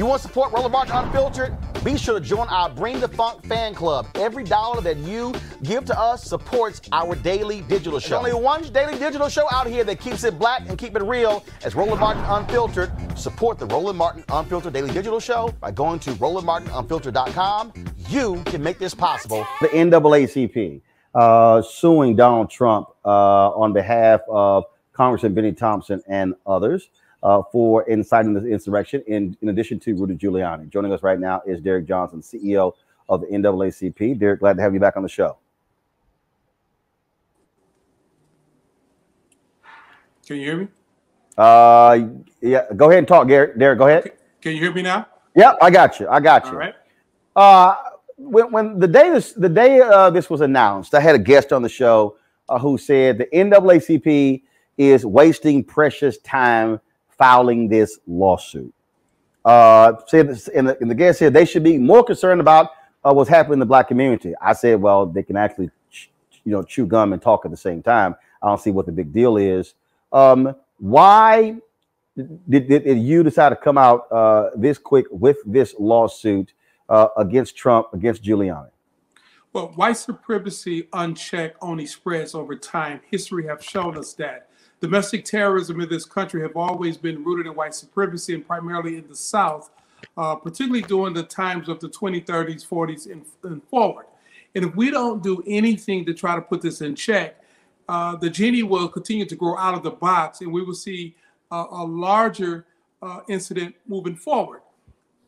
You want to support Roland Martin Unfiltered? Be sure to join our Bring the Funk fan club. Every dollar that you give to us supports our daily digital show. There's only one daily digital show out here that keeps it black and keep it real as Roland Martin Unfiltered. Support the Roland Martin Unfiltered Daily Digital Show by going to RolandMartinUnfiltered.com. You can make this possible. The NAACP uh, suing Donald Trump uh, on behalf of Congressman Benny Thompson and others uh, for inciting the insurrection, in, in addition to Rudy Giuliani. Joining us right now is Derrick Johnson, CEO of the NAACP. Derrick, glad to have you back on the show. Can you hear me? Uh, yeah, go ahead and talk, Derek. Derrick, go ahead. Can you hear me now? Yep, I got you. I got you. All right. Uh, when, when the day this the day uh, this was announced, I had a guest on the show uh, who said the NAACP is wasting precious time filing this lawsuit. Uh, and the, and the guest said they should be more concerned about uh, what's happening in the black community. I said, well, they can actually, you know, chew gum and talk at the same time. I don't see what the big deal is. Um, why did, did, did, you decide to come out uh, this quick with this lawsuit uh, against Trump, against Giuliani? Well, white supremacy unchecked only spreads over time. History have shown us that. Domestic terrorism in this country have always been rooted in white supremacy and primarily in the South, uh, particularly during the times of the 2030s, 40s, and, and, forward. And if we don't do anything to try to put this in check, uh, the genie will continue to grow out of the box and we will see a, a larger uh, incident moving forward.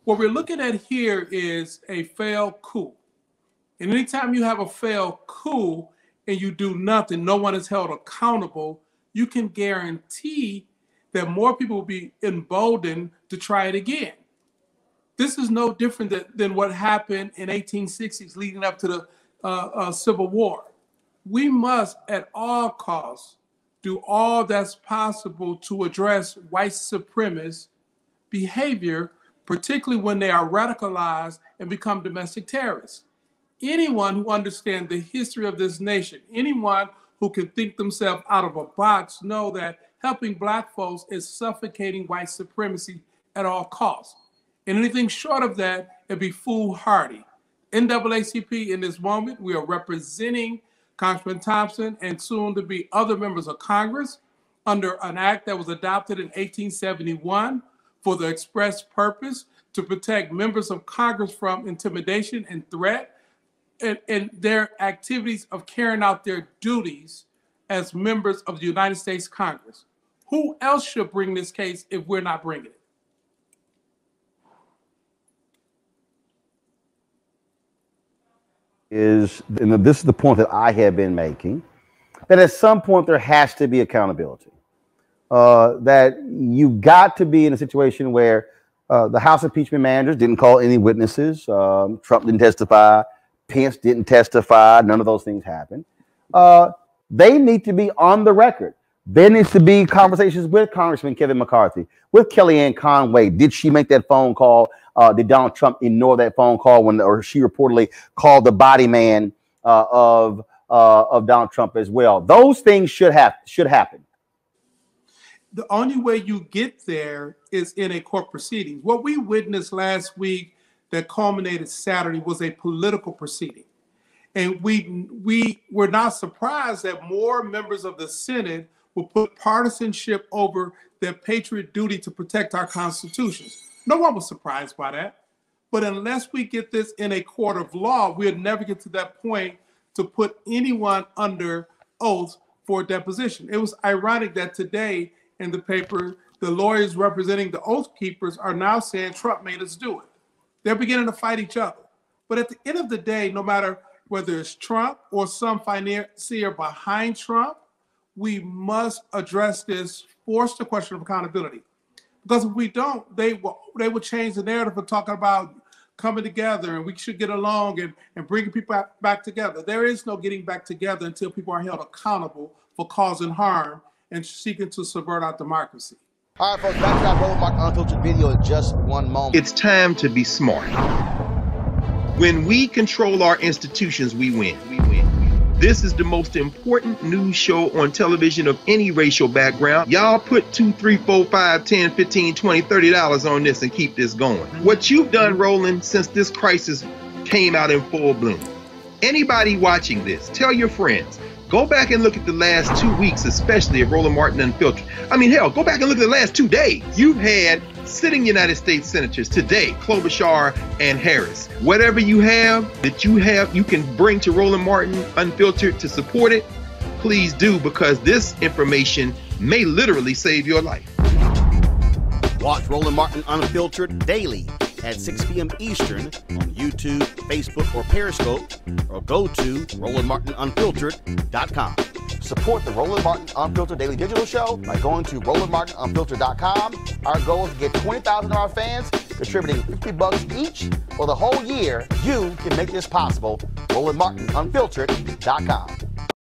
What we're looking at here is a failed coup. And anytime you have a failed coup and you do nothing, no one is held accountable you can guarantee that more people will be emboldened to try it again. This is no different than, than what happened in 1860s leading up to the uh, uh, Civil War. We must at all costs do all that's possible to address white supremacist behavior, particularly when they are radicalized and become domestic terrorists. Anyone who understands the history of this nation, anyone who can think themselves out of a box know that helping black folks is suffocating white supremacy at all costs. And anything short of that, it'd be foolhardy. NAACP in this moment, we are representing Congressman Thompson and soon to be other members of Congress under an act that was adopted in 1871 for the express purpose to protect members of Congress from intimidation and threat and, their activities of carrying out their duties as members of the United States Congress. Who else should bring this case if we're not bringing it? Is and this is the point that I have been making that at some point there has to be accountability. Uh, that you've got to be in a situation where uh, the House impeachment managers didn't call any witnesses. Um, Trump didn't testify. Pence didn't testify. None of those things happened. Uh, they need to be on the record. There needs to be conversations with Congressman Kevin McCarthy, with Kellyanne Conway. Did she make that phone call? Uh, did Donald Trump ignore that phone call when, or she reportedly called the body man uh, of uh, of Donald Trump as well? Those things should have should happen. The only way you get there is in a court proceeding. What we witnessed last week that culminated Saturday was a political proceeding. And we we were not surprised that more members of the Senate will put partisanship over their patriot duty to protect our constitutions. No one was surprised by that. But unless we get this in a court of law, we'll never get to that point to put anyone under oath for deposition. It was ironic that today in the paper, the lawyers representing the oath keepers are now saying Trump made us do it. They're beginning to fight each other. But at the end of the day, no matter whether it's Trump or some financier behind Trump, we must address this, force the question of accountability. Because if we don't, they will they will change the narrative of talking about coming together and we should get along and, and bringing people back, back together. There is no getting back together until people are held accountable for causing harm and seeking to subvert our democracy. All right, folks, back to that Roland Martin Unfiltered video in just one moment. It's time to be smart. When we control our institutions, we win. We win. This is the most important news show on television of any racial background. Y'all put two, three, four, five, 10, 15, 20, 30 dollars on this and keep this going. What you've done, Roland, since this crisis came out in full bloom. Anybody watching this, tell your friends. Go back and look at the last two weeks, especially of Roland Martin Unfiltered. I mean, hell, go back and look at the last two days. You've had sitting United States senators today, Klobuchar and Harris. Whatever you have that you have, you can bring to Roland Martin Unfiltered to support it. Please do because this information may literally save your life. Watch Roland Martin Unfiltered daily at 6 p.m. Eastern on YouTube, Facebook, or Periscope, or go to RolandMartinUnfiltered.com. Support the Roland Martin Unfiltered Daily Digital Show by going to RolandMartinUnfiltered.com. Our goal is to get 20,000 of our fans contributing 50 bucks each for the whole year. You can make this possible. RolandMartinUnfiltered.com.